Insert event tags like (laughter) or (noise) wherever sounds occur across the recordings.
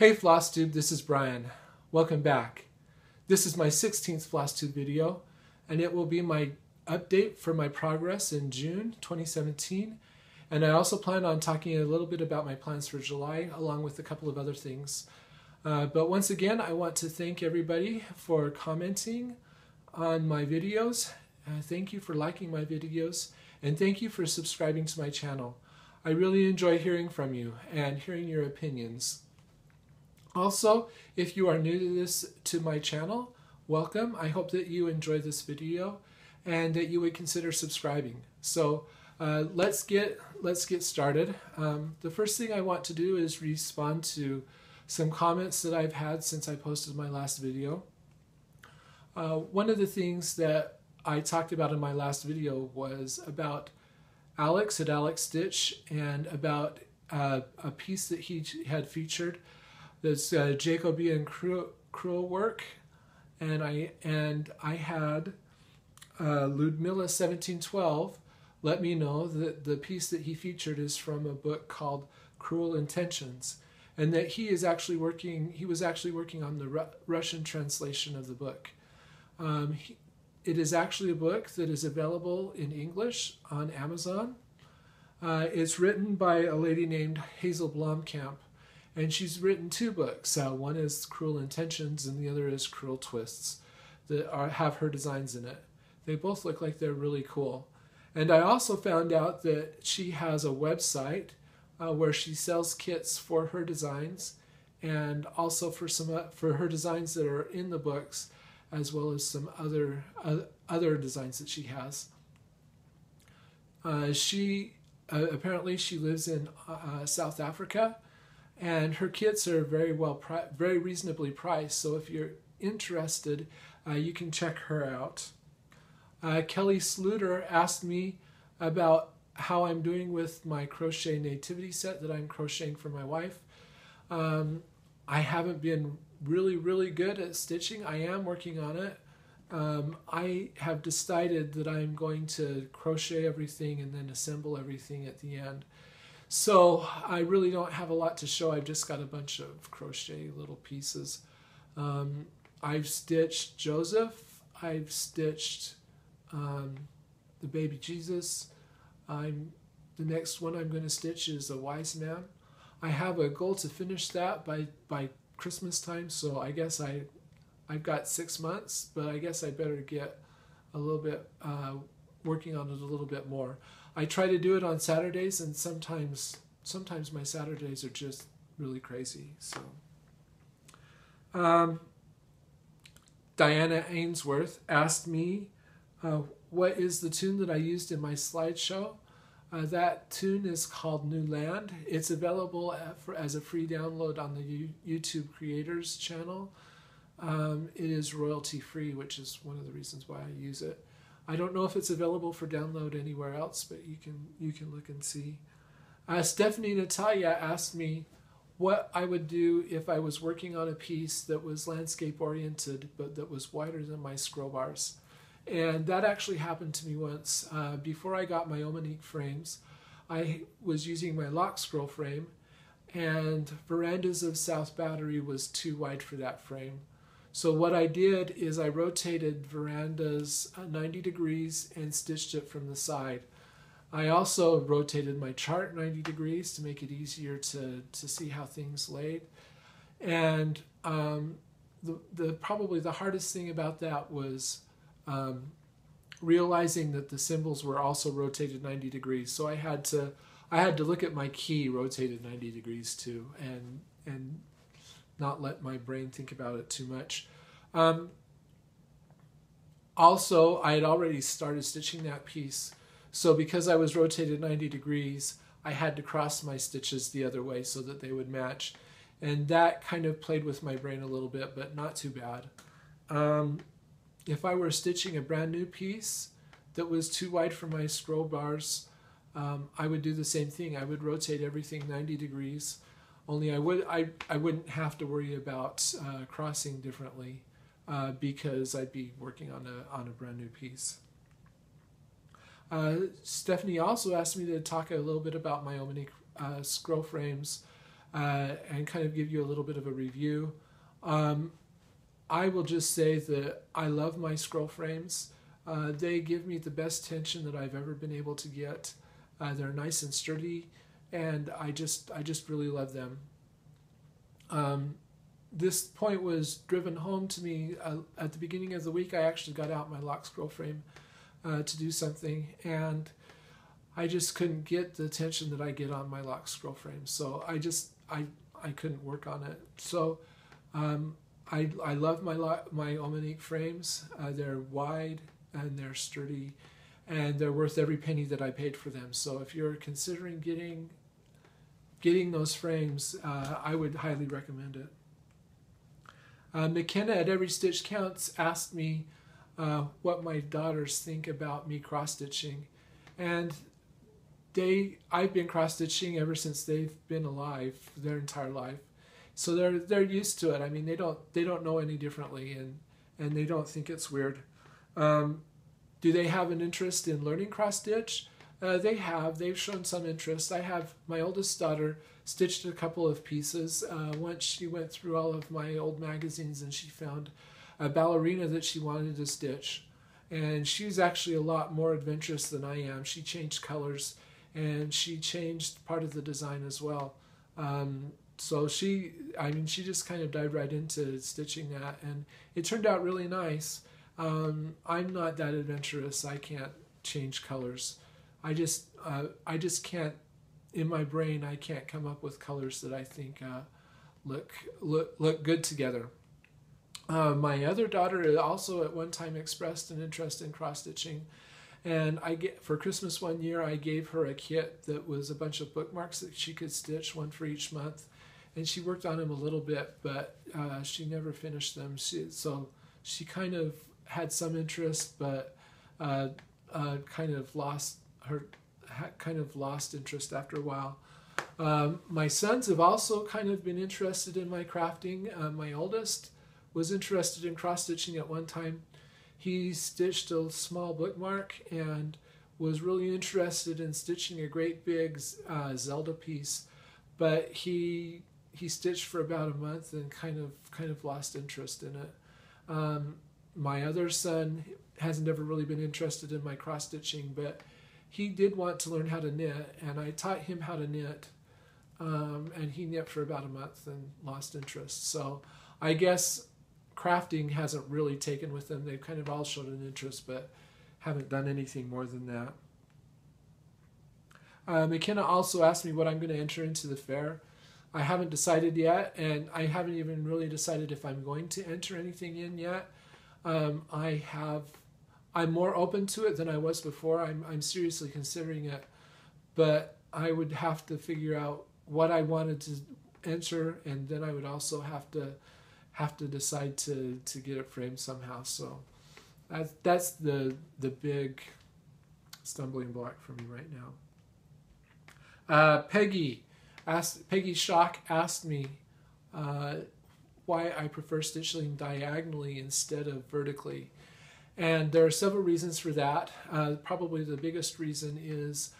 Hey FlossTube, this is Brian. Welcome back. This is my 16th FlossTube video, and it will be my update for my progress in June 2017. And I also plan on talking a little bit about my plans for July, along with a couple of other things. Uh, but once again, I want to thank everybody for commenting on my videos. Uh, thank you for liking my videos, and thank you for subscribing to my channel. I really enjoy hearing from you and hearing your opinions. Also, if you are new to this to my channel, welcome. I hope that you enjoy this video and that you would consider subscribing. So uh, let's get let's get started. Um, the first thing I want to do is respond to some comments that I've had since I posted my last video. Uh, one of the things that I talked about in my last video was about Alex at Alex Stitch and about uh, a piece that he had featured that's uh, Jacobean crewel work, and I and I had uh, Ludmilla 1712 let me know that the piece that he featured is from a book called Crewel Intentions, and that he is actually working. He was actually working on the Ru Russian translation of the book. Um, he, it is actually a book that is available in English on Amazon. Uh, it's written by a lady named Hazel Blomkamp, and she's written two books. Uh, one is Crewel Intentions, and the other is Crewel Twists, that are, have her designs in it. They both look like they're really cool. And I also found out that she has a website uh, where she sells kits for her designs, and also for some uh, for her designs that are in the books as well as some other uh, other designs that she has. Uh, she uh, apparently she lives in South Africa, and her kits are very well very reasonably priced. So if you're interested, uh, you can check her out. Kelly Sluter asked me about how I'm doing with my crochet nativity set that I'm crocheting for my wife. Um, I haven't been really, really good at stitching. I am working on it. Um, I have decided that I'm going to crochet everything and then assemble everything at the end. So I really don't have a lot to show. I've just got a bunch of crochet little pieces. Um, I've stitched Joseph. I've stitched um, the baby Jesus. I'm the next one I'm going to stitch is a wise man. I have a goal to finish that by by Christmas time, so I guess I, I've got six months, but I guess I better get a little bit uh, working on it a little bit more. I try to do it on Saturdays, and sometimes sometimes my Saturdays are just really crazy. So, um, Diana Ainsworth asked me, uh, "What is the tune that I used in my slideshow?" Uh, that tune is called New Land. It's available for, as a free download on the U YouTube Creators channel. Um, it is royalty free, which is one of the reasons why I use it. I don't know if it's available for download anywhere else, but you can you can look and see. Uh, Stephanie Natalia asked me what I would do if I was working on a piece that was landscape oriented, but that was wider than my scroll bars. And that actually happened to me once. Uh, before I got my Omanique frames, I was using my lock scroll frame, and Verandas of South Battery was too wide for that frame. So what I did is I rotated Verandas uh, 90 degrees and stitched it from the side. I also rotated my chart 90 degrees to make it easier to, to see how things laid. And um, the, the probably the hardest thing about that was um, realizing that the symbols were also rotated 90 degrees. So I had to I had to look at my key rotated 90 degrees too, and and not let my brain think about it too much. Um, also, I had already started stitching that piece, so because I was rotated 90 degrees, I had to cross my stitches the other way so that they would match. And that kind of played with my brain a little bit, but not too bad. Um, if I were stitching a brand new piece that was too wide for my scroll bars, um, I would do the same thing. I would rotate everything 90 degrees, only I, would, I, I wouldn't have to worry about uh, crossing differently uh, because I'd be working on a, on a brand new piece. Uh, Stephanie also asked me to talk a little bit about my Omanique uh, scroll frames uh, and kind of give you a little bit of a review. Um, I will just say that I love my scroll frames. Uh, they give me the best tension that I've ever been able to get. Uh, they're nice and sturdy, and I just I just really love them. Um, this point was driven home to me uh, at the beginning of the week. I actually got out my lock scroll frame uh, to do something, and I just couldn't get the tension that I get on my lock scroll frame. So I just I I couldn't work on it. So um, I I love my my Omanique frames. Uh, they're wide and they're sturdy, and they're worth every penny that I paid for them. So if you're considering getting getting those frames, uh, I would highly recommend it. Uh, McKenna at Every Stitch Counts asked me uh, what my daughters think about me cross stitching, and they I've been cross stitching ever since they've been alive their entire life, so they're they're used to it. I mean they don't they don't know any differently, and and they don't think it's weird. Um, do they have an interest in learning cross stitch? Uh, they have. They've shown some interest. I have my oldest daughter stitched a couple of pieces. Uh, once she went through all of my old magazines and she found a ballerina that she wanted to stitch. And she's actually a lot more adventurous than I am. She changed colors and she changed part of the design as well. Um, so she, I mean, she just kind of dived right into stitching that, and it turned out really nice. Um, I'm not that adventurous. I can't change colors. I just, uh, I just can't in my brain, I can't come up with colors that I think uh, look look look good together. Uh, my other daughter also at one time expressed an interest in cross stitching, and I get for Christmas one year I gave her a kit that was a bunch of bookmarks that she could stitch one for each month, and she worked on them a little bit, but uh, she never finished them. She, so she kind of had some interest, but uh, uh, kind of lost her kind of lost interest after a while. Um, my sons have also kind of been interested in my crafting. Uh, my oldest was interested in cross stitching at one time. He stitched a small bookmark and was really interested in stitching a great big uh, Zelda piece, but he he stitched for about a month and kind of kind of lost interest in it. Um, my other son has never really been interested in my cross stitching, but he did want to learn how to knit, and I taught him how to knit. Um, and he knit for about a month and lost interest. So I guess crafting hasn't really taken with them. They've kind of all shown an interest, but haven't done anything more than that. Uh, McKenna also asked me what I'm going to enter into the fair. I haven't decided yet, and I haven't even really decided if I'm going to enter anything in yet. Um, I have I'm more open to it than I was before. I'm I'm seriously considering it, but I would have to figure out what I wanted to enter, and then I would also have to have to decide to to get it framed somehow. So that's that's the the big stumbling block for me right now. Uh, Peggy asked Peggy Shock asked me uh, why I prefer stitching diagonally instead of vertically. And there are several reasons for that. Uh, probably the biggest reason is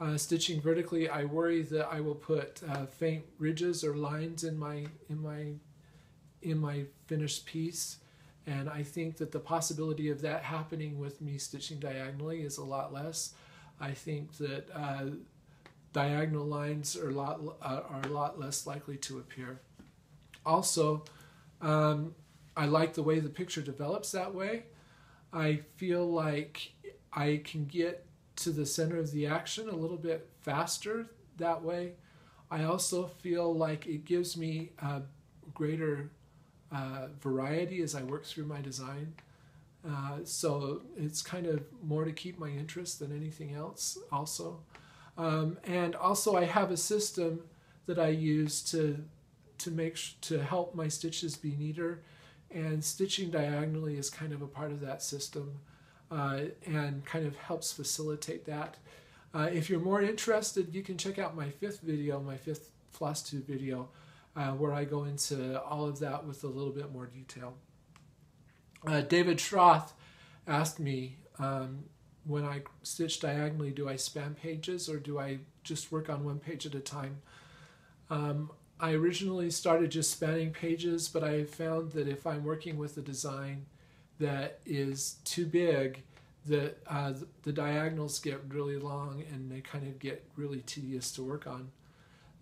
uh, stitching vertically. I worry that I will put uh, faint ridges or lines in my in my in my finished piece, and I think that the possibility of that happening with me stitching diagonally is a lot less. I think that uh, diagonal lines are a lot uh, are a lot less likely to appear. Also, um, I like the way the picture develops that way. I feel like I can get to the center of the action a little bit faster that way. I also feel like it gives me a greater uh, variety as I work through my design. Uh, so it's kind of more to keep my interest than anything else, also. Um, and also, I have a system that I use to to make to help my stitches be neater and stitching diagonally is kind of a part of that system uh, and kind of helps facilitate that. Uh, if you're more interested, you can check out my fifth video, my fifth floss tube video, uh, where I go into all of that with a little bit more detail. Uh, David Schroth asked me um, when I stitch diagonally, do I span pages or do I just work on one page at a time? Um, I originally started just spanning pages, but I found that if I'm working with a design that is too big, that uh, the, diagonals get really long and they kind of get really tedious to work on.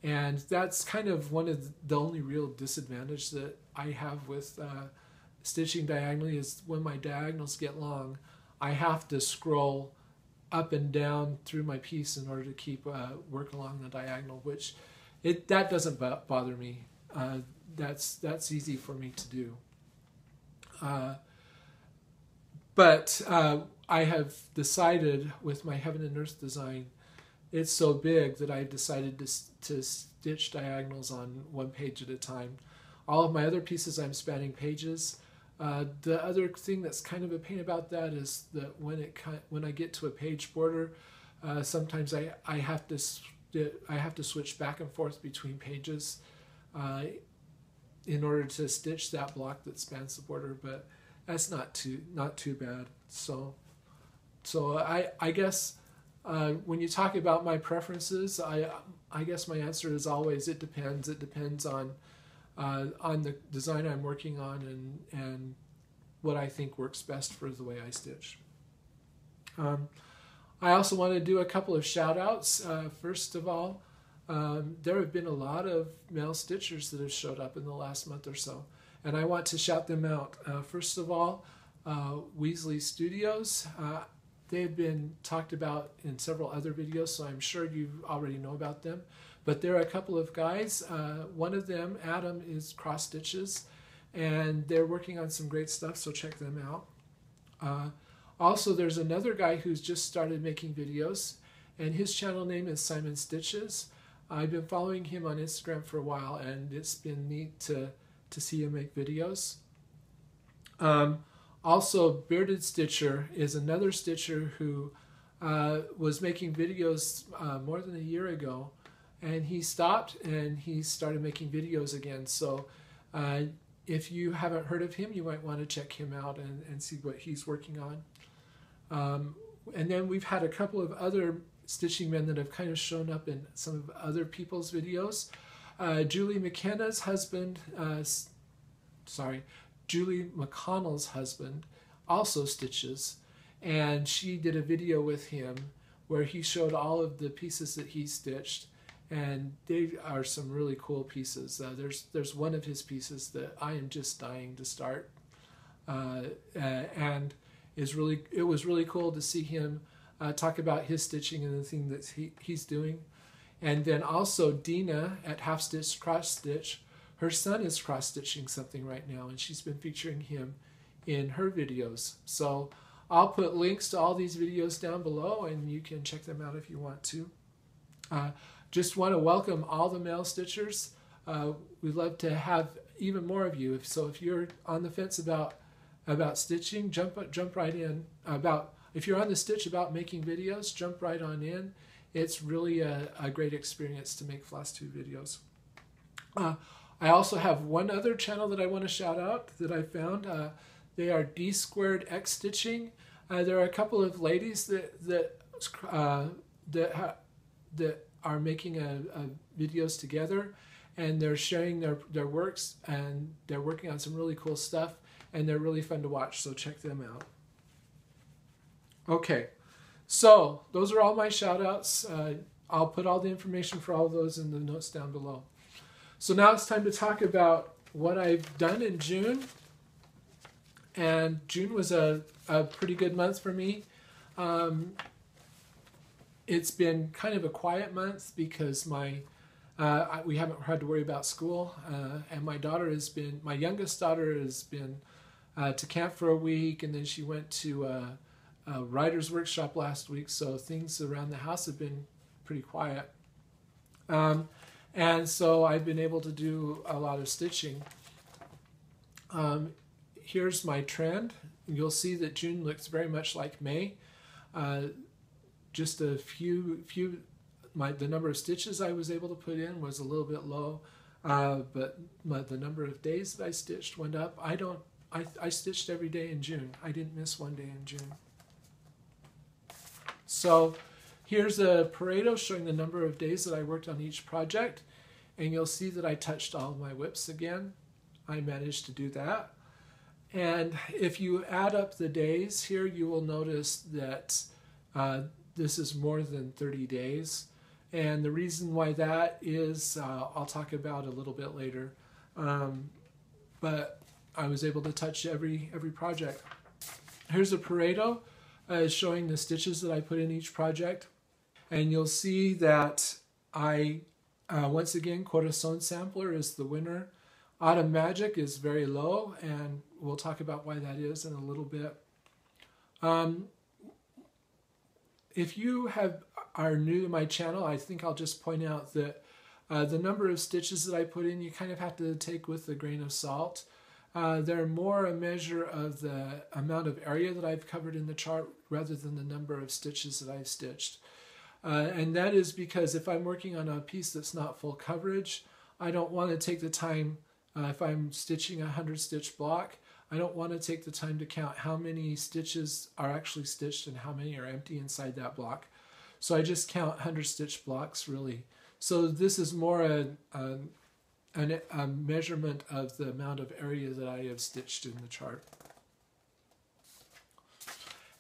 And that's kind of one of the only real disadvantage that I have with uh, stitching diagonally is when my diagonals get long, I have to scroll up and down through my piece in order to keep uh, work along the diagonal, which it that doesn't bother me. Uh, that's that's easy for me to do. Uh, but uh, I have decided with my heaven and earth design, it's so big that I've decided to, to stitch diagonals on one page at a time. All of my other pieces, I'm spanning pages. Uh, the other thing that's kind of a pain about that is that when it when I get to a page border, uh, sometimes I, I have to I have to switch back and forth between pages uh, in order to stitch that block that spans the border. But that's not too not too bad. So so I I guess uh, when you talk about my preferences, I I guess my answer is always it depends. It depends on uh, on the design I'm working on and, and what I think works best for the way I stitch. Um, I also want to do a couple of shout outs. Uh, first of all, um, there have been a lot of male stitchers that have showed up in the last month or so, and I want to shout them out. Uh, first of all, uh, Weasley Studios. Uh, they've been talked about in several other videos, so I'm sure you already know about them. But there are a couple of guys. Uh, one of them, Adam, is Cross Stitches, and they're working on some great stuff, so check them out. Also, there's another guy who's just started making videos, and his channel name is Simon Stitches. I've been following him on Instagram for a while, and it's been neat to, to see him make videos. Um, also, Bearded Stitcher is another stitcher who uh, was making videos uh, more than a year ago and he stopped and he started making videos again. So uh, if you haven't heard of him, you might want to check him out and, and see what he's working on. Um, and then we've had a couple of other stitching men that have kind of shown up in some of other people's videos. Uh, Julie McKenna's husband, uh, sorry, Julie McConnell's husband also stitches, and she did a video with him where he showed all of the pieces that he stitched and they are some really cool pieces. Uh, there's there's one of his pieces that I am just dying to start, uh, and is really it was really cool to see him uh, talk about his stitching and the thing that he, he's doing, and then also Dena at Half Stitch Cross Stitch, her son is cross stitching something right now, and she's been featuring him in her videos. So I'll put links to all these videos down below, and you can check them out if you want to. Uh, just want to welcome all the male stitchers. Uh, we'd love to have even more of you. So if you're on the fence about about stitching, jump jump right in. About if you're on the stitch about making videos, jump right on in. It's really a, a great experience to make floss tube videos. Uh, I also have one other channel that I want to shout out that I found. Uh, they are D squared X stitching. Uh, there are a couple of ladies that that uh, that that are making a, a videos together and they're sharing their, their works and they're working on some really cool stuff and they're really fun to watch so check them out. Okay so those are all my shout outs uh, i'll put all the information for all those in the notes down below. So now it's time to talk about what i've done in june. And june was a, a pretty good month for me. Um, it's been kind of a quiet month because my uh, I, we haven't had to worry about school, uh, and my daughter has been my youngest daughter has been uh, to camp for a week, and then she went to a, a, writer's workshop last week. So things around the house have been pretty quiet, um, and so I've been able to do a lot of stitching. Um, here's my trend. You'll see that June looks very much like May. Uh, just a few few my the number of stitches I was able to put in was a little bit low, uh, but my, the number of days that I stitched went up. I don't I, I stitched every day in June. I didn't miss one day in June. So here's a Pareto showing the number of days that I worked on each project. and you'll see that I touched all my WIPs again. I managed to do that. And if you add up the days here, you will notice that uh, this is more than 30 days. And the reason why that is, uh, I'll talk about a little bit later. Um, but I was able to touch every every project. Here's a Pareto uh, showing the stitches that I put in each project. And you'll see that I, uh, once again, Corazon Sampler is the winner. Autumn Magic is very low, and we'll talk about why that is in a little bit. Um, if you have are new to my channel, I think I'll just point out that uh, the number of stitches that I put in, you kind of have to take with a grain of salt. Uh, they're more a measure of the amount of area that I've covered in the chart rather than the number of stitches that I've stitched. Uh, and that is because if I'm working on a piece that's not full coverage, I don't want to take the time, uh, if I'm stitching a 100 stitch block, I don't want to take the time to count how many stitches are actually stitched and how many are empty inside that block. So I just count 100 stitch blocks really. So this is more a, a an, a measurement of the amount of area that I have stitched in the chart.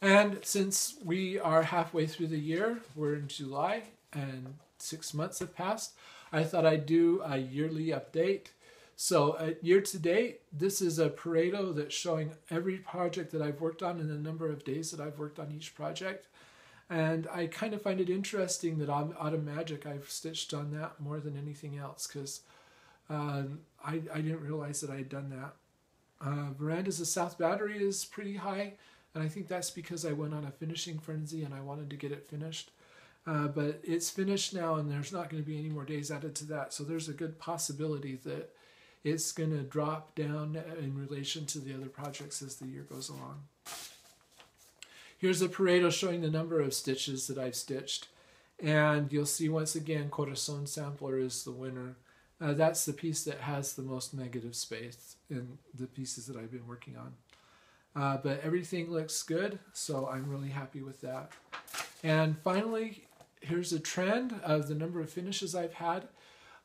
And since we are halfway through the year, we're in July and six months have passed, I thought I'd do a yearly update. So uh, year to date, this is a Pareto that's showing every project that I've worked on and the number of days that I've worked on each project. And I kind of find it interesting that Autumn Magic, I've stitched on that more than anything else because um, I, I didn't realize that I had done that. Uh, Verandas of South Battery is pretty high, and I think that's because I went on a finishing frenzy and I wanted to get it finished. Uh, but it's finished now, and there's not going to be any more days added to that. So there's a good possibility that it's going to drop down in relation to the other projects as the year goes along. Here's a Pareto showing the number of stitches that I've stitched. And you'll see once again, Corazon Sampler is the winner. Uh, that's the piece that has the most negative space in the pieces that I've been working on. Uh, but everything looks good, so I'm really happy with that. And finally, here's a trend of the number of finishes I've had.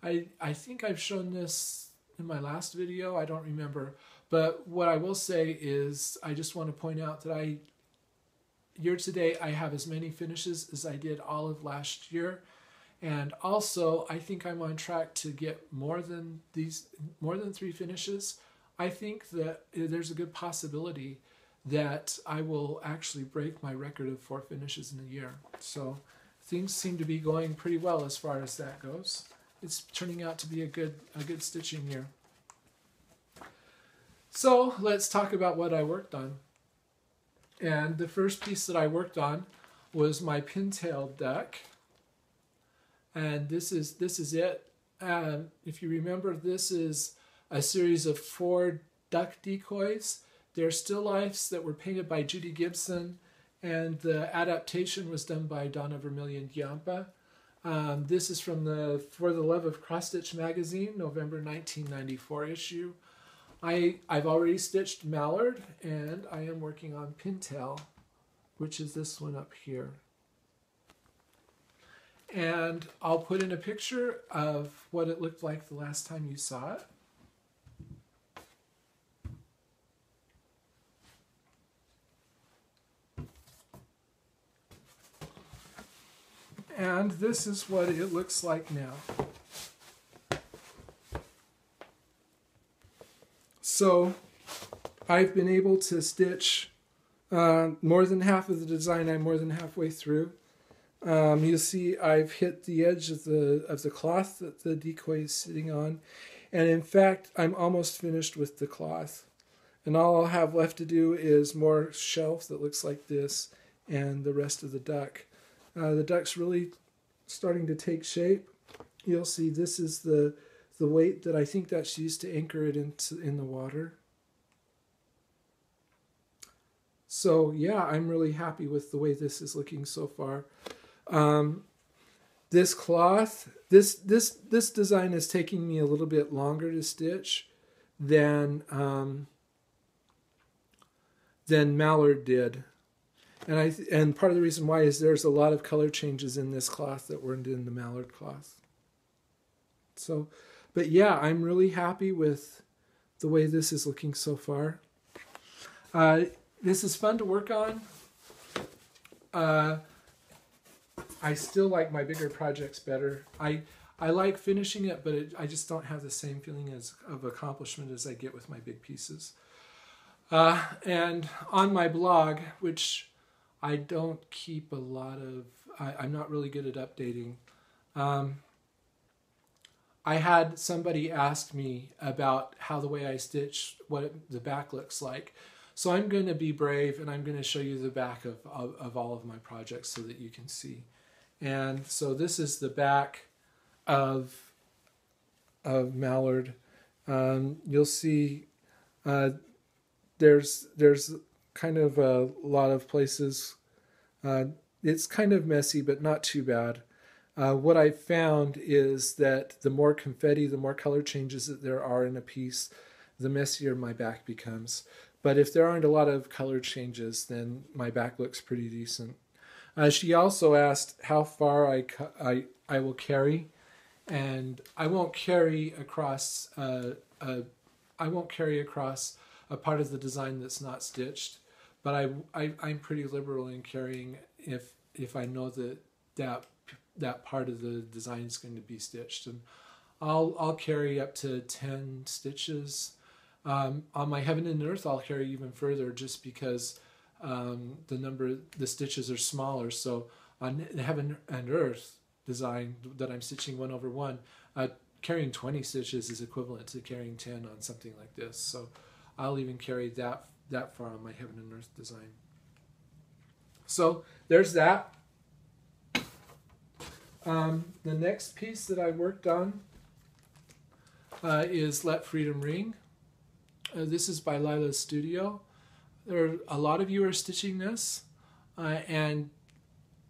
I, I think I've shown this in my last video, I don't remember. But what I will say is I just want to point out that I, year to date, I have as many finishes as I did all of last year. And also, I think I'm on track to get more than these, more than three finishes. I think that eh, there's a good possibility that I will actually break my record of four finishes in a year. So things seem to be going pretty well as far as that goes. It's turning out to be a good, a good stitching year. So let's talk about what I worked on. And the first piece that I worked on was my pintail duck and this is this is it. Um, if you remember, this is a series of four duck decoys. They're still lifes that were painted by Judy Gibson, and the adaptation was done by Donna Vermillion Giampa. Um, this is from the For the Love of Cross Stitch magazine, November 1994 issue. I, I've already stitched mallard and I am working on pintail, which is this one up here. And I'll put in a picture of what it looked like the last time you saw it. And this is what it looks like now. So I've been able to stitch uh, more than half of the design. I'm more than halfway through. Um, you'll see I've hit the edge of the of the cloth that the decoy is sitting on, and in fact I'm almost finished with the cloth. And all I'll have left to do is more shelf that looks like this and the rest of the duck. Uh, the duck's really starting to take shape. You'll see this is the the weight that I think that's used to anchor it into in the water. So yeah, I'm really happy with the way this is looking so far. Um, this cloth, this this this design is taking me a little bit longer to stitch than um, than Mallard did, and I and part of the reason why is there's a lot of color changes in this cloth that weren't in the Mallard cloth. So, but yeah, I'm really happy with the way this is looking so far. Uh, this is fun to work on. Uh, I still like my bigger projects better. I I like finishing it, but it, I just don't have the same feeling as of accomplishment as I get with my big pieces. Uh, and on my blog, which I don't keep a lot of, I, am not really good at updating. Um, I had somebody ask me about how the way I stitch, what it, the back looks like. So I'm going to be brave and I'm going to show you the back of, of, of all of my projects so that you can see. And so this is the back of of Mallard. Um, you'll see uh, there's there's kind of a lot of places. Uh, it's kind of messy, but not too bad. Uh, what I found is that the more confetti, the more color changes that there are in a piece, the messier my back becomes. But if there aren't a lot of color changes, then my back looks pretty decent. Uh, she also asked how far I, I, I will carry, and I won't carry across uh, a, I won't carry across a part of the design that's not stitched, but I, I I'm pretty liberal in carrying if if I know that that that part of the design is going to be stitched, and I'll I'll carry up to ten stitches. Um, on my heaven and earth, I'll carry even further, just because um, the number the stitches are smaller. So on the heaven and earth design that I'm stitching one over one, uh, carrying 20 stitches is equivalent to carrying 10 on something like this. So I'll even carry that that far on my heaven and earth design. So there's that. Um, the next piece that I worked on uh, is Let Freedom Ring. Uh, this is by Lila's Studio there are a lot of you are stitching this, uh, and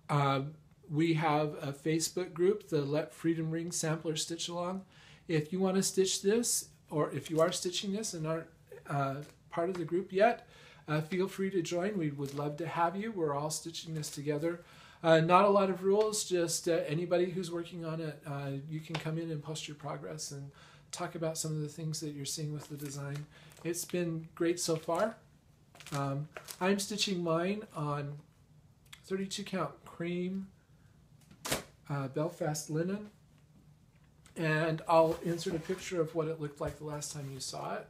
uh, we have a Facebook group, the Let Freedom Ring Sampler Stitch Along. If you want to stitch this, or if you are stitching this and aren't uh, part of the group yet, uh, feel free to join. We would love to have you. We're all stitching this together. Uh, not a lot of rules, just uh, anybody who's working on it, you can come in and post your progress and talk about some of the things that you're seeing with the design. It's been great so far. Um, I'm stitching mine on 32 count cream uh, Belfast linen and I'll insert a picture of what it looked like the last time you saw it.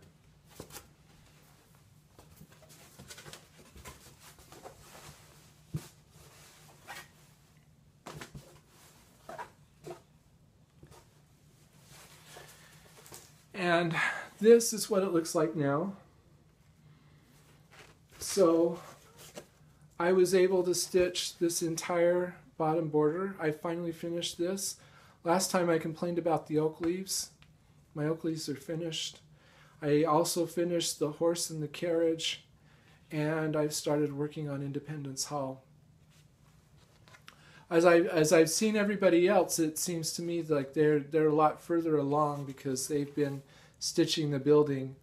And this is what it looks like now. So I was able to stitch this entire bottom border. I finally finished this. Last time I complained about the oak leaves. My oak leaves are finished. I also finished the horse and the carriage and I've started working on Independence Hall. As I as I've seen everybody else, it seems to me like they're they're a lot further along because they've been stitching the building.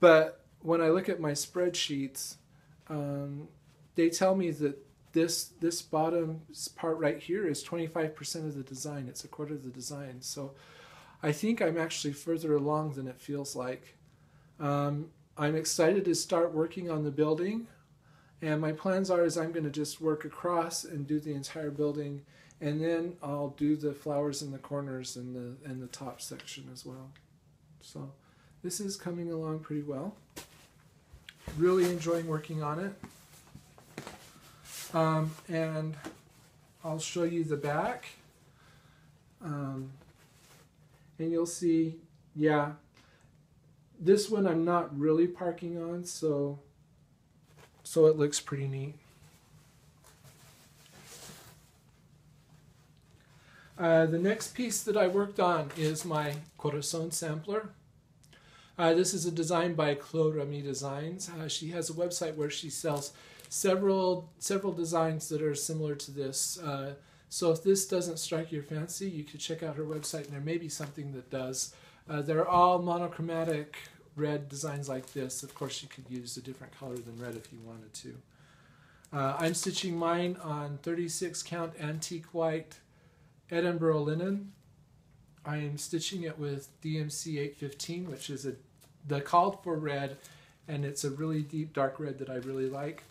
But when I look at my spreadsheets, um, they tell me that this this bottom part right here is 25% of the design. It's a quarter of the design. So I think I'm actually further along than it feels like. Um, I'm excited to start working on the building. And my plans are is I'm going to just work across and do the entire building. And then I'll do the flowers in the corners and the, and the top section as well. So this is coming along pretty well really enjoying working on it. Um, and I'll show you the back. Um, and you'll see, yeah, this one I'm not really parking on, so, so it looks pretty neat. Uh, the next piece that I worked on is my Corazon sampler. Uh, this is a design by CloRaMi Designs. Uh, she has a website where she sells several several designs that are similar to this. Uh, so if this doesn't strike your fancy, you could check out her website, and there may be something that does. Uh, they're all monochromatic red designs like this. Of course, you could use a different color than red if you wanted to. Uh, I'm stitching mine on 36 count antique white Edinburgh linen. I am stitching it with DMC 815, which is a the called for red, and it's a really deep dark red that I really like.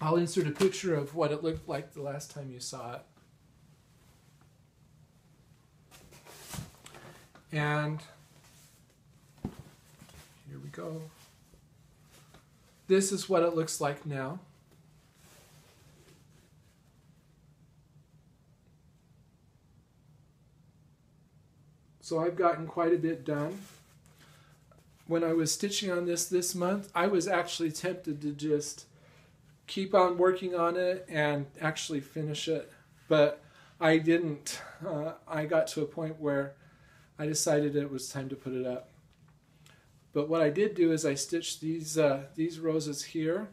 I'll insert a picture of what it looked like the last time you saw it. And here we go. This is what it looks like now. So I've gotten quite a bit done. When I was stitching on this this month, I was actually tempted to just keep on working on it and actually finish it, but I didn't. Uh, I got to a point where I decided it was time to put it up. But what I did do is I stitched these uh, these roses here,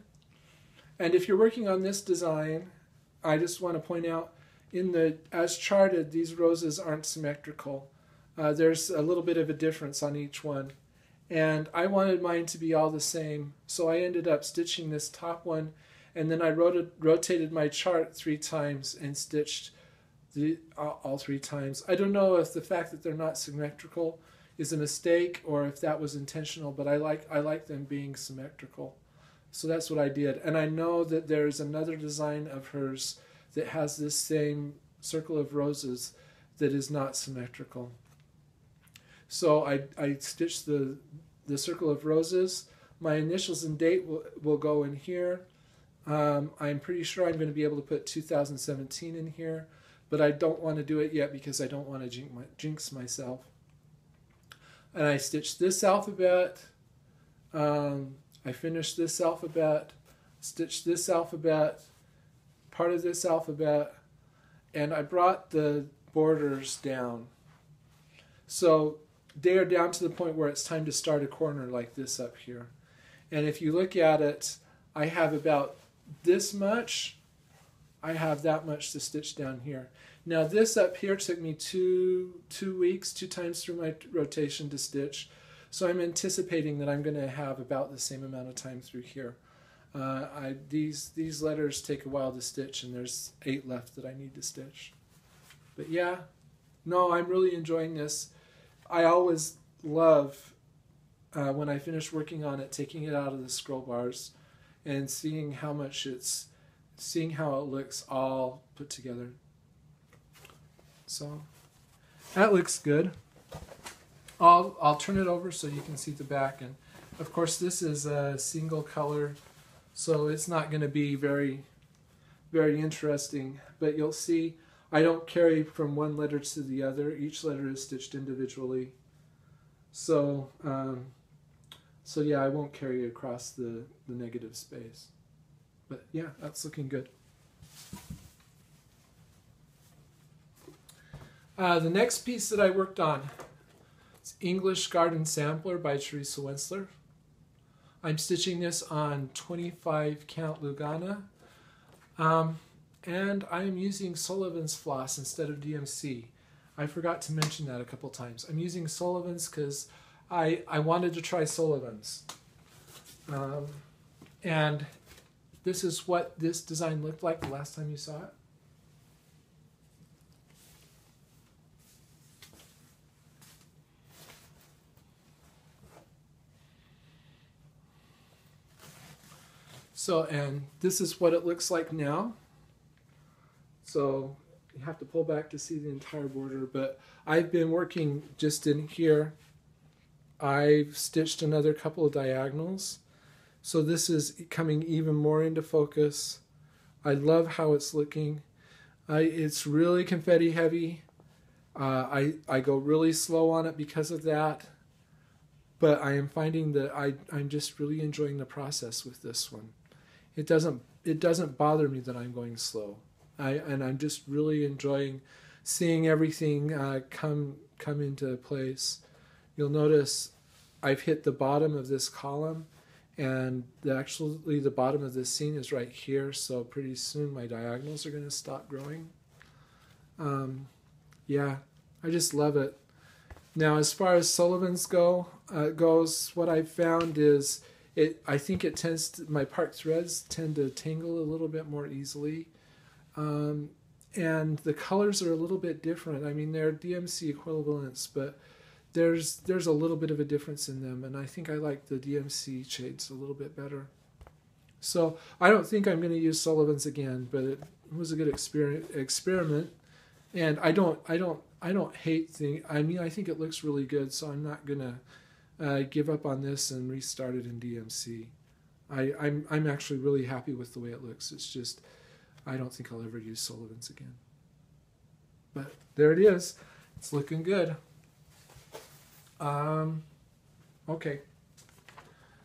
and if you're working on this design, I just want to point out in the as charted these roses aren't symmetrical. Uh, there's a little bit of a difference on each one. And I wanted mine to be all the same, so I ended up stitching this top one, and then I rotated, rotated my chart three times and stitched the, all, all three times. I don't know if the fact that they're not symmetrical is a mistake or if that was intentional, but I like I like them being symmetrical. So that's what I did. And I know that there's another design of hers that has this same circle of roses that is not symmetrical. So I, I stitched the, the circle of roses. My initials and date will, will go in here. Um, I'm pretty sure I'm going to be able to put 2017 in here, but I don't want to do it yet because I don't want to jinx, my, jinx myself. And I stitched this alphabet. Um, I finished this alphabet, stitched this alphabet, part of this alphabet, and I brought the borders down. So they are down to the point where it's time to start a corner like this up here. And if you look at it, I have about this much. I have that much to stitch down here. Now this up here took me two, two weeks, two times through my rotation to stitch. So I'm anticipating that I'm going to have about the same amount of time through here. Uh, I, these, these letters take a while to stitch and there's eight left that I need to stitch. But yeah, no, I'm really enjoying this. I always love uh, when I finish working on it, taking it out of the scroll bars and seeing how much it's, seeing how it looks all put together. So that looks good. I'll, I'll turn it over so you can see the back. And of course, this is a single color, so it's not going to be very, very interesting. But you'll see I don't carry from one letter to the other. Each letter is stitched individually. So, um, so yeah, I won't carry across the, the negative space. But yeah, that's looking good. Uh, the next piece that I worked on is English Garden Sampler by Teresa Wentzler. I'm stitching this on 25 count Lugana. Um, and I am using Sullivan's floss instead of DMC. I forgot to mention that a couple times. I'm using Sullivan's because I, I wanted to try Sullivan's. Um, and this is what this design looked like the last time you saw it. So, and this is what it looks like now. So you have to pull back to see the entire border. But I've been working just in here. I've stitched another couple of diagonals. So this is coming even more into focus. I love how it's looking. I, it's really confetti heavy. Uh, I, I go really slow on it because of that. But I am finding that I, I'm just really enjoying the process with this one. It doesn't, it doesn't bother me that I'm going slow. I, and I'm just really enjoying seeing everything uh, come come into place. You'll notice I've hit the bottom of this column, and the, actually the bottom of this scene is right here. So pretty soon my diagonals are going to stop growing. Um, yeah, I just love it. Now, as far as Sullivan's go uh, goes, what I've found is it. I think it tends to, my part threads tend to tangle a little bit more easily. Um, and the colors are a little bit different. I mean, they're DMC equivalents, but there's there's a little bit of a difference in them, and I think I like the DMC shades a little bit better. So I don't think I'm going to use Sullivan's again, but it was a good experiment. And I don't I don't I don't hate the. I mean, I think it looks really good, so I'm not gonna uh, give up on this and restart it in DMC. I, I'm I'm actually really happy with the way it looks. It's just I don't think I'll ever use Sullivan's again. But there it is. It's looking good. Um, okay.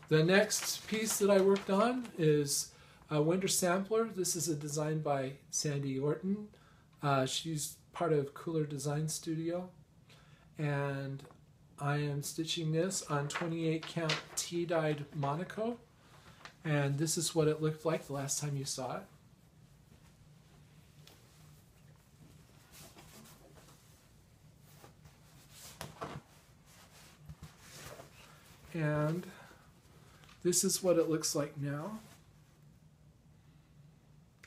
The next piece that I worked on is a winter sampler. This is a design by Sandy Orton. Uh, she's part of Kooler Design Studio. And I am stitching this on 28 count tea-dyed Monaco. And this is what it looked like the last time you saw it. And this is what it looks like now.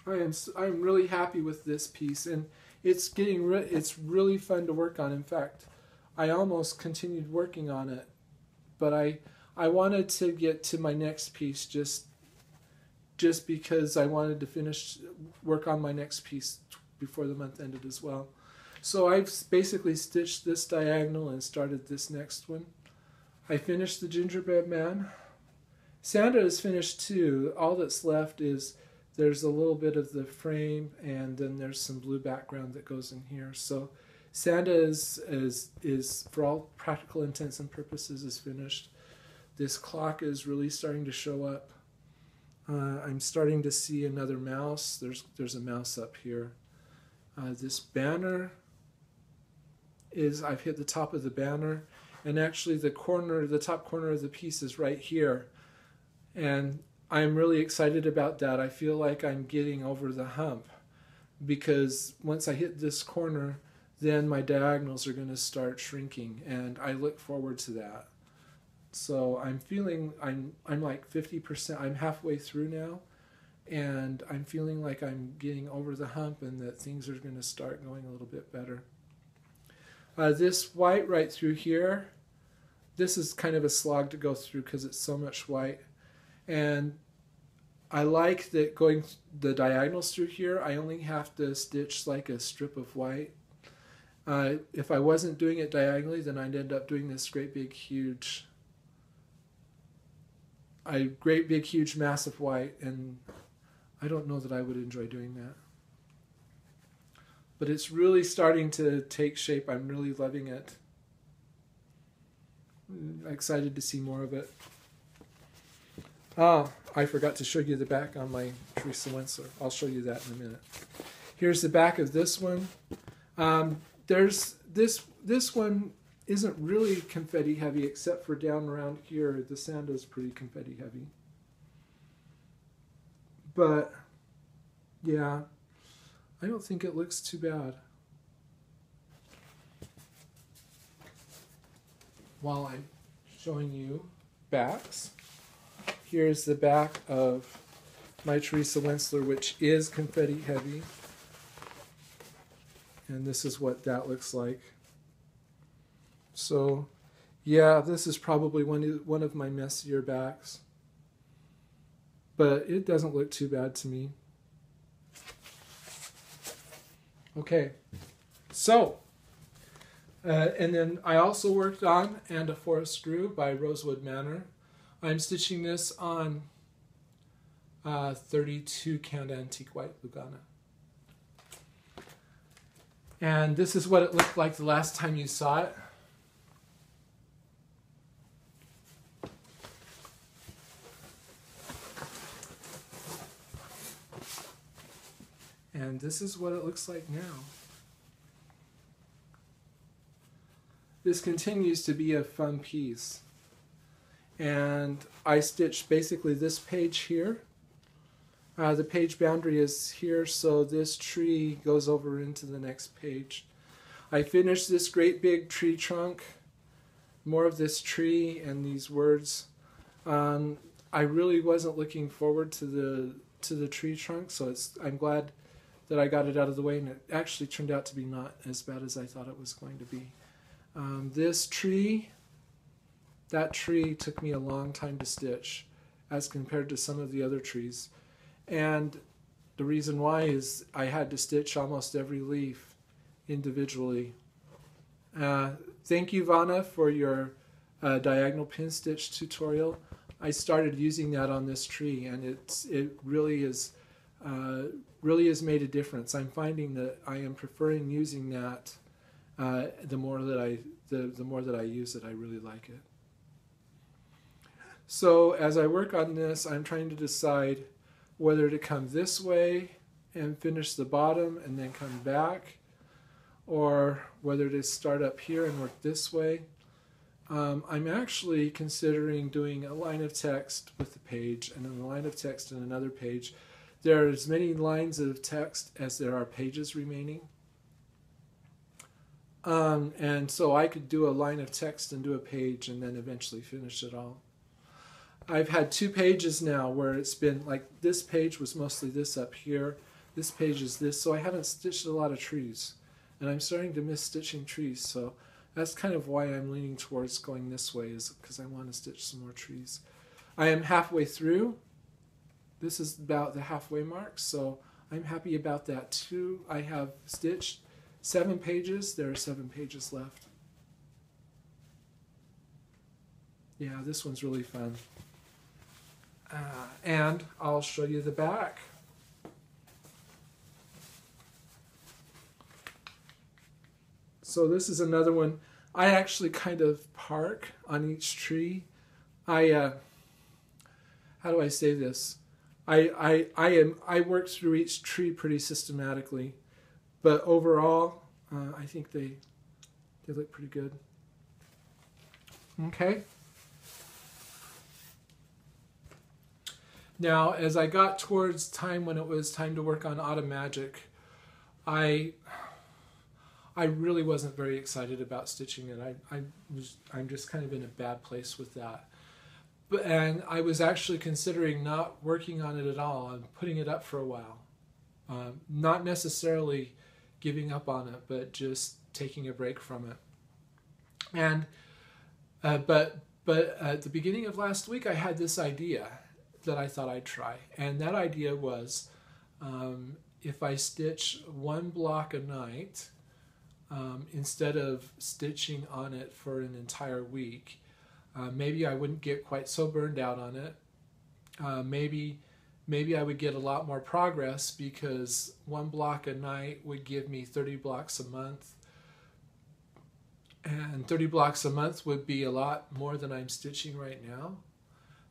I am I'm really happy with this piece and it's getting re it's really fun to work on. In fact, I almost continued working on it, but I I wanted to get to my next piece just just because I wanted to finish work on my next piece before the month ended as well. So I've basically stitched this diagonal and started this next one. I finished the gingerbread man. Santa is finished too. All that's left is there's a little bit of the frame and then there's some blue background that goes in here. So Santa is, is, is for all practical intents and purposes is finished. This clock is really starting to show up. Uh, I'm starting to see another mouse. There's, there's a mouse up here. Uh, this banner is, I've hit the top of the banner and actually the corner, the top corner of the piece is right here. And I'm really excited about that. I feel like I'm getting over the hump because once I hit this corner, then my diagonals are going to start shrinking, and I look forward to that. So I'm feeling I'm I'm like 50%. I'm halfway through now, and I'm feeling like I'm getting over the hump, and that things are going to start going a little bit better. Uh, this white right through here this is kind of a slog to go through because it's so much white. And I like that going the diagonals through here, I only have to stitch like a strip of white. Uh, if I wasn't doing it diagonally, then I'd end up doing this great big huge, a great big huge mass of white, and I don't know that I would enjoy doing that. But it's really starting to take shape. I'm really loving it excited to see more of it. Ah, I forgot to show you the back on my Teresa Wentzler. I'll show you that in a minute. Here's the back of this one. Um, there's this this one isn't really confetti heavy except for down around here. The sand is pretty confetti heavy. But yeah, I don't think it looks too bad. While I'm showing you backs. Here's the back of my Teresa Wentzler, which is confetti heavy. And this is what that looks like. So, yeah, this is probably one of, one of my messier backs. But it doesn't look too bad to me. Okay, so uh, and then I also worked on And a Forest Grew by Rosewood Manor. I'm stitching this on uh, 32 count antique white Lugana. And this is what it looked like the last time you saw it. And this is what it looks like now. This continues to be a fun piece. And I stitched basically this page here. Uh, the page boundary is here, so this tree goes over into the next page. I finished this great big tree trunk, more of this tree and these words. Um, I really wasn't looking forward to the to the tree trunk, so it's I'm glad that I got it out of the way, and it actually turned out to be not as bad as I thought it was going to be. Um, this tree, that tree took me a long time to stitch as compared to some of the other trees. And the reason why is I had to stitch almost every leaf individually. Uh, thank you, Vana, for your uh, diagonal pin stitch tutorial. I started using that on this tree, and it's it really is uh, really has made a difference. I'm finding that I am preferring using that uh, the more that I the, the more that I use it, I really like it. So as I work on this, I'm trying to decide whether to come this way and finish the bottom and then come back, or whether to start up here and work this way. Um, I'm actually considering doing a line of text with the page and then a line of text and another page. There are as many lines of text as there are pages remaining. Um, and so I could do a line of text and do a page and then eventually finish it all. I've had two pages now where it's been like this page was mostly this up here, this page is this, so I haven't stitched a lot of trees. And I'm starting to miss stitching trees, so that's kind of why I'm leaning towards going this way, is because I want to stitch some more trees. I am halfway through. This is about the halfway mark, so I'm happy about that too. I have stitched seven pages. There are seven pages left. Yeah, this one's really fun. Uh, and I'll show you the back. So this is another one. I actually kind of park on each tree. I, uh, how do I say this? I, I, I am I work through each tree pretty systematically, but overall, uh, I think they they look pretty good. Okay. Now, as I got towards time when it was time to work on Autumn Magic, I I really wasn't very excited about stitching it. I, I was I'm just kind of in a bad place with that. But and I was actually considering not working on it at all and putting it up for a while. Um, not necessarily giving up on it, but just taking a break from it. And uh, but but at the beginning of last week, I had this idea that I thought I'd try. And that idea was um, if I stitch one block a night, um, instead of stitching on it for an entire week, uh, maybe I wouldn't get quite so burned out on it. Uh, maybe maybe I would get a lot more progress because one block a night would give me 30 blocks a month. And 30 blocks a month would be a lot more than I'm stitching right now.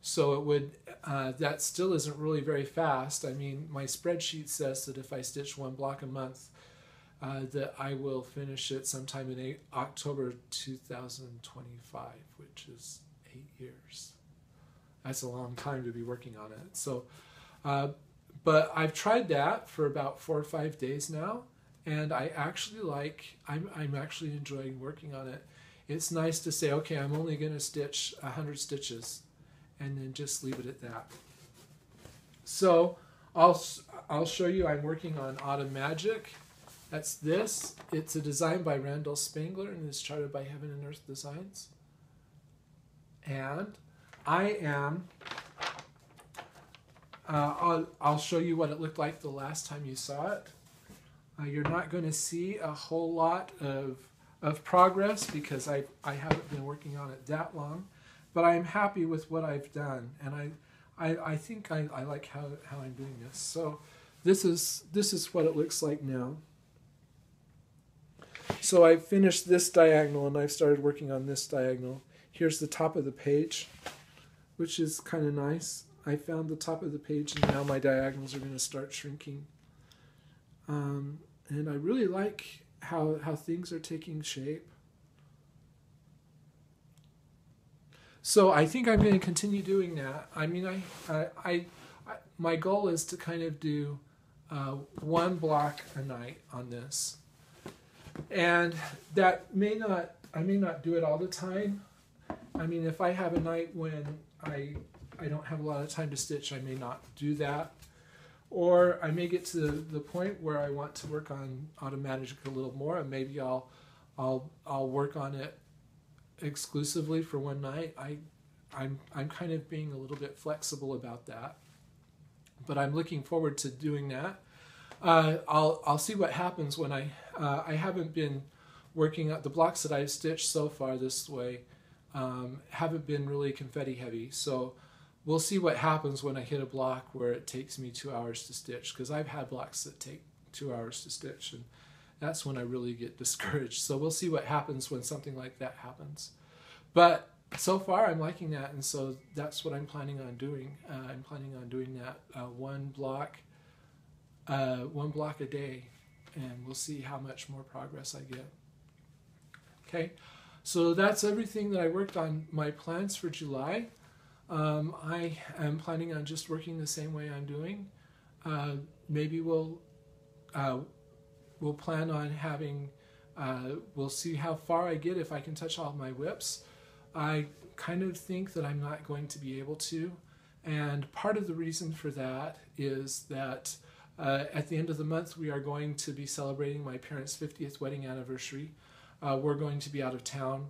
So it would, uh, that still isn't really very fast. I mean, my spreadsheet says that if I stitch one block a month, uh, that I will finish it sometime in eight, October 2025, which is eight years. That's a long time to be working on it. So, uh, but I've tried that for about four or five days now, and I actually like, I'm, I'm actually enjoying working on it. It's nice to say, okay, I'm only going to stitch 100 stitches and then just leave it at that. So I'll, I'll show you, I'm working on Autumn Magic. That's this. It's a design by Randal Spangler and is charted by Heaven and Earth Designs. And I am, uh, I'll, I'll show you what it looked like the last time you saw it. Uh, you're not going to see a whole lot of, of progress because I, I haven't been working on it that long but I'm happy with what I've done, and I, I, I think I, I like how, how I'm doing this. So this is this is what it looks like now. So I finished this diagonal and I've started working on this diagonal. Here's the top of the page, which is kind of nice. I found the top of the page and now my diagonals are going to start shrinking. Um, and I really like how, how things are taking shape. So I think I'm going to continue doing that. I mean, I, I, I, my goal is to kind of do uh, one block a night on this, and that may not. I may not do it all the time. I mean, if I have a night when I I don't have a lot of time to stitch, I may not do that. or I may get to the, the point where I want to work on Autumn Magic a little more, and maybe I'll I'll I'll work on it exclusively for one night. I I'm I'm kind of being a little bit flexible about that, but I'm looking forward to doing that. Uh, I'll I'll see what happens when I uh, I haven't been working out the blocks that I've stitched so far this way um, haven't been really confetti heavy. So we'll see what happens when I hit a block where it takes me two hours to stitch because I've had blocks that take two hours to stitch and that's when I really get (laughs) discouraged. So we'll see what happens when something like that happens. But so far I'm liking that and so that's what I'm planning on doing. Uh, I'm planning on doing that uh, one block, uh, one block a day and we'll see how much more progress I get. Okay. So that's everything that I worked on my plans for July. Um, I am planning on just working the same way I'm doing. Uh, maybe we'll uh, we'll plan on having. Uh, we'll see how far I get if I can touch all my WIPs. I kind of think that I'm not going to be able to, and part of the reason for that is that uh, at the end of the month we are going to be celebrating my parents' 50th wedding anniversary. Uh, we're going to be out of town.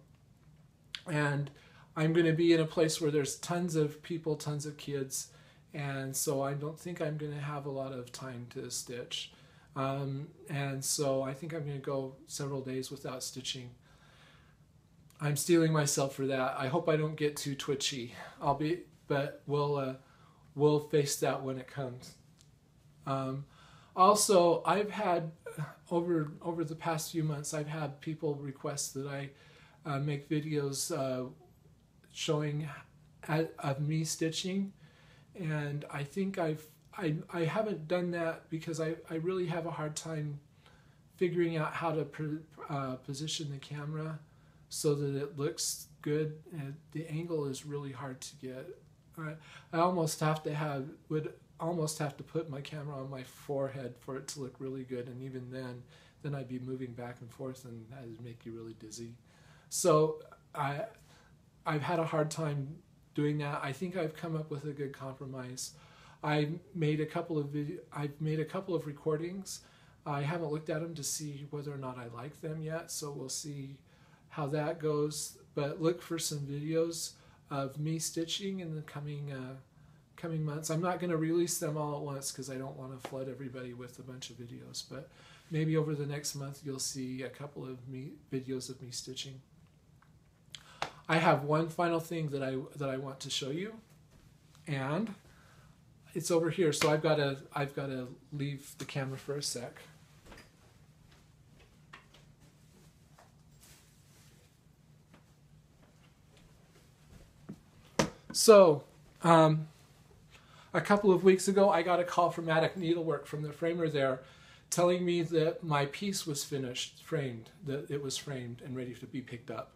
And I'm going to be in a place where there's tons of people, tons of kids. And so I don't think I'm going to have a lot of time to stitch. Um, and so I think I'm going to go several days without stitching. I'm steeling myself for that. I hope I don't get too twitchy. I'll be, but we'll uh, we'll face that when it comes. Um, also, I've had over over the past few months, I've had people request that I uh, make videos uh, showing at, of me stitching, and I think I've I, I haven't done that because I, I really have a hard time figuring out how to uh, position the camera so that it looks good. And the angle is really hard to get. I, I almost have to have would almost have to put my camera on my forehead for it to look really good, and even then, then I'd be moving back and forth, and that would make you really dizzy. So I, I've had a hard time doing that. I think I've come up with a good compromise. I made a couple of video, I've made a couple of recordings. I haven't looked at them to see whether or not I like them yet, so we'll see how that goes. But look for some videos of me stitching in the coming uh, coming months. I'm not going to release them all at once because I don't want to flood everybody with a bunch of videos. But maybe over the next month you'll see a couple of me videos of me stitching. I have one final thing that I that I want to show you, and it's over here. So I've got to I've got to leave the camera for a sec. So, um, a couple of weeks ago, I got a call from Attic Needlework from the framer there telling me that my piece was finished, framed, that it was framed and ready to be picked up.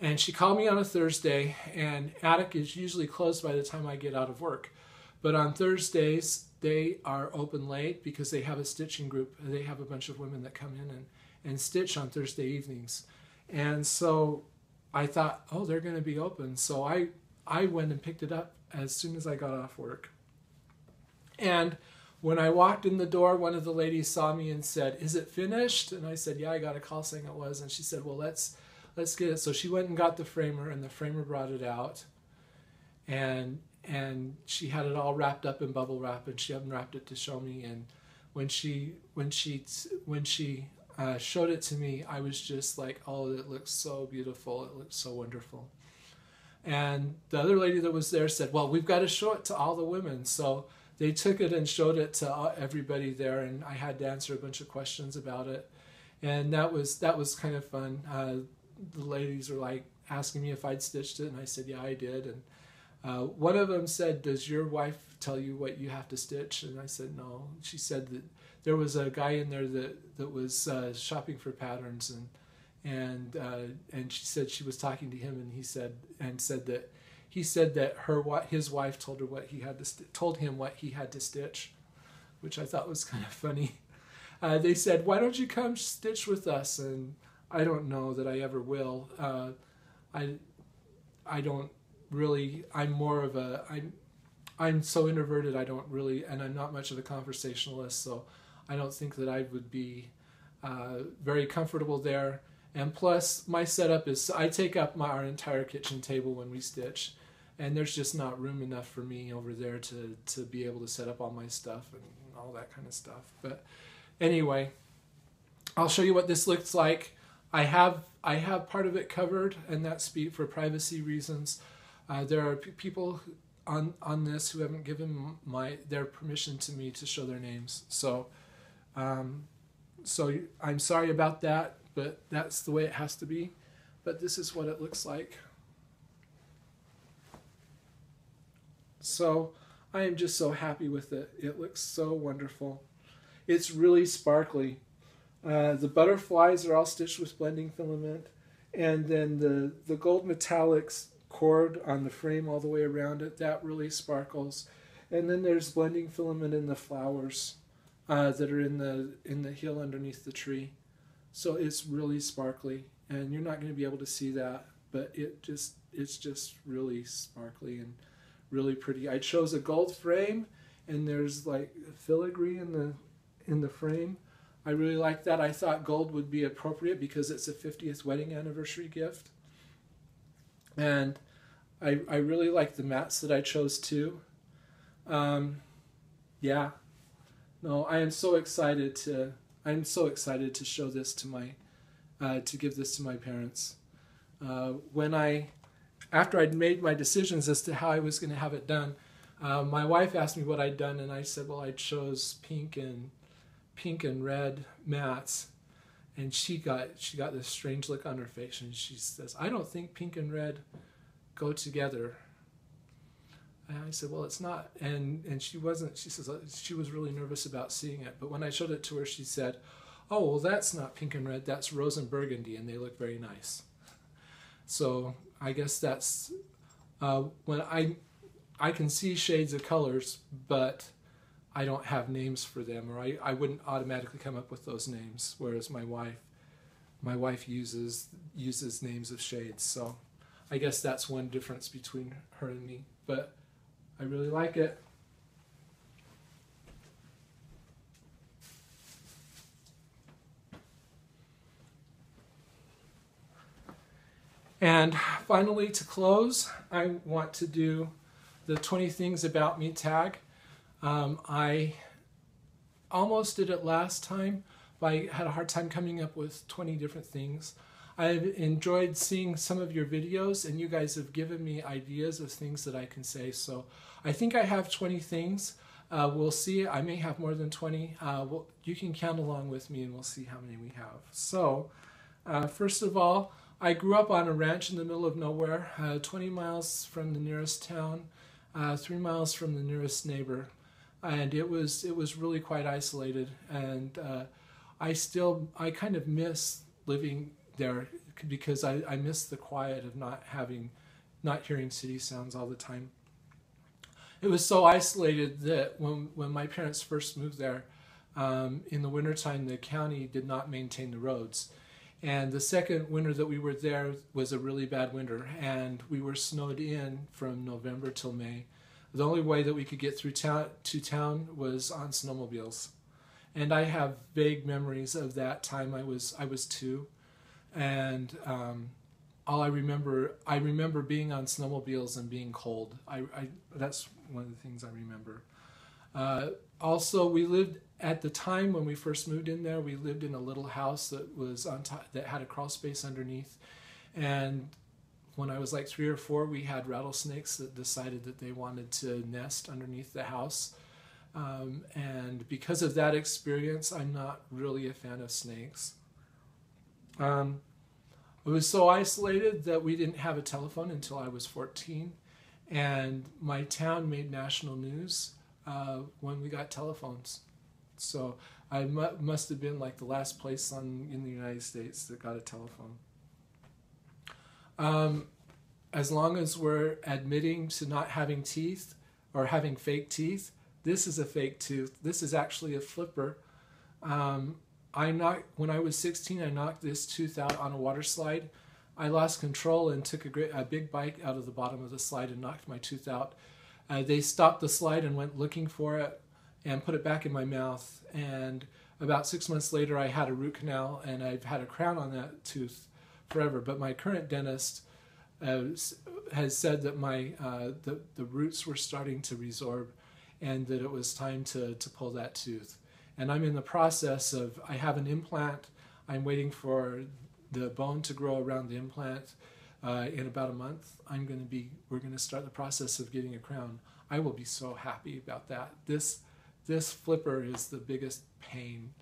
And she called me on a Thursday, and Attic is usually closed by the time I get out of work. But on Thursdays, they are open late because they have a stitching group. They have a bunch of women that come in and, and stitch on Thursday evenings. And so I thought, oh, they're going to be open. So I, I went and picked it up as soon as I got off work. And when I walked in the door, one of the ladies saw me and said, "Is it finished?" And I said, "Yeah, I got a call saying it was." And she said, "Well, let's let's get it." So she went and got the framer, and the framer brought it out, and and she had it all wrapped up in bubble wrap, and she unwrapped it to show me. And when she when she when she uh, showed it to me, I was just like, "Oh, it looks so beautiful! It looks so wonderful." And the other lady that was there said, Well, we've got to show it to all the women. So they took it and showed it to everybody there, and I had to answer a bunch of questions about it. And that was that was kind of fun. Uh, the ladies were like asking me if I'd stitched it, and I said, Yeah, I did. And uh, one of them said, Does your wife tell you what you have to stitch? And I said, No. She said that there was a guy in there that, that was uh, shopping for patterns, and and uh, and she said she was talking to him, and he said and said that he said that her his wife told her what he had to told him what he had to stitch, which I thought was kind of funny. Uh, they said, "Why don't you come stitch with us?" And I don't know that I ever will. Uh, I I don't really. I'm more of a I'm I'm so introverted. I don't really, and I'm not much of a conversationalist, so I don't think that I would be uh, very comfortable there. And plus, my setup is I take up my our entire kitchen table when we stitch, and there's just not room enough for me over there to to be able to set up all my stuff and all that kind of stuff. But anyway, I'll show you what this looks like. I have I have part of it covered, and that's for privacy reasons. Uh, there are p- people on on this who haven't given my their permission to me to show their names. So, um, so I'm sorry about that, but that's the way it has to be. But this is what it looks like. So I am just so happy with it. It looks so wonderful. It's really sparkly. Uh, the butterflies are all stitched with blending filament, and then the the gold metallics cord on the frame all the way around it that really sparkles, and then there's blending filament in the flowers uh, that are in the in the hill underneath the tree, so it's really sparkly, and you're not going to be able to see that, but it just it's just really sparkly and really pretty. I chose a gold frame, and there's like filigree in the in the frame I really like that. I thought gold would be appropriate because it's a 50th wedding anniversary gift. And I, I really like the mats that I chose too. Um, yeah. No, I am so excited to I'm so excited to show this to my uh, to give this to my parents. Uh, when I after I'd made my decisions as to how I was going to have it done, uh, my wife asked me what I'd done, and I said, "Well, I chose pink and pink and red mats and she got she got this strange look on her face and she says i don't think pink and red go together. And i said well it's not. And and she wasn't she says uh, she was really nervous about seeing it. But when i showed it to her she said oh well that's not pink and red that's rose and burgundy and they look very nice. So i guess that's uh, when i i can see shades of colors but I don't have names for them, or I, I wouldn't automatically come up with those names. Whereas my wife, my wife uses uses names of shades. So I guess that's one difference between her and me. But I really like it. And finally, to close, I want to do the 20 things about me tag. Um, I almost did it last time, but I had a hard time coming up with 20 different things. I've enjoyed seeing some of your videos, and you guys have given me ideas of things that I can say. So I think I have 20 things. Uh, we'll see. I may have more than 20. Uh, we'll, you can count along with me, and we'll see how many we have. So, uh, first of all, I grew up on a ranch in the middle of nowhere, uh, 20 miles from the nearest town, uh, three miles from the nearest neighbor and it was it was really quite isolated and uh, I still I kind of miss living there because I, I miss the quiet of not having not hearing city sounds all the time. It was so isolated that when when my parents first moved there um, in the wintertime the county did not maintain the roads. And the second winter that we were there was a really bad winter, and we were snowed in from November till May the only way that we could get through town to town was on snowmobiles, and I have vague memories of that time. I was I was two, and um, all I remember I remember being on snowmobiles and being cold. I, I that's one of the things I remember. Uh, also, we lived at the time when we first moved in there. We lived in a little house that was on top that had a crawl space underneath, and when I was like three or four, we had rattlesnakes that decided that they wanted to nest underneath the house. Um, and because of that experience, I'm not really a fan of snakes. Um, it was so isolated that we didn't have a telephone until I was 14. And my town made national news uh, when we got telephones. So I mu- must have been like the last place on, in the United States that got a telephone. Um, as long as we're admitting to not having teeth or having fake teeth, this is a fake tooth. This is actually a flipper. Um, I knocked when I was 16. I knocked this tooth out on a water slide. I lost control and took a, great, a big bite out of the bottom of the slide and knocked my tooth out. Uh, they stopped the slide and went looking for it and put it back in my mouth. And about six months later, I had a root canal and I've had a crown on that tooth forever. But my current dentist uh, has said that my uh, the, the roots were starting to resorb and that it was time to, to pull that tooth. And I'm in the process of, I have an implant. I'm waiting for the bone to grow around the implant. Uh, in about a month, I'm going to be, we're going to start the process of getting a crown. I will be so happy about that. This, this flipper is the biggest pain.